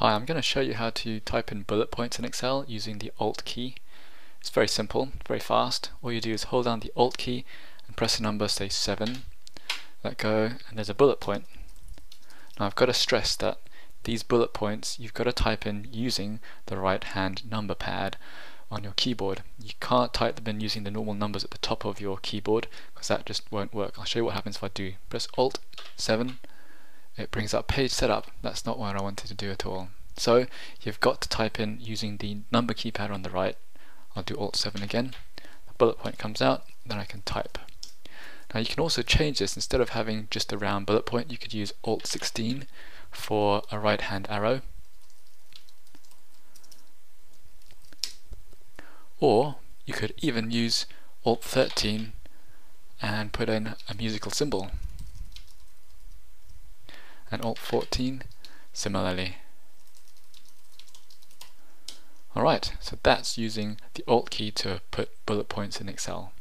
Hi, I'm going to show you how to type in bullet points in Excel using the Alt key. It's very simple, very fast. All you do is hold down the Alt key and press a number, say 7, let go, and there's a bullet point. Now I've got to stress that these bullet points you've got to type in using the right hand number pad on your keyboard. You can't type them in using the normal numbers at the top of your keyboard because that just won't work. I'll show you what happens if I do. Press Alt 7 it brings up page setup. That's not what I wanted to do at all. So you've got to type in using the number keypad on the right. I'll do Alt 7 again. The bullet point comes out, then I can type. Now you can also change this. Instead of having just a round bullet point, you could use Alt 16 for a right hand arrow. Or you could even use Alt 13 and put in a musical symbol and Alt 14 similarly. Alright, so that's using the Alt key to put bullet points in Excel.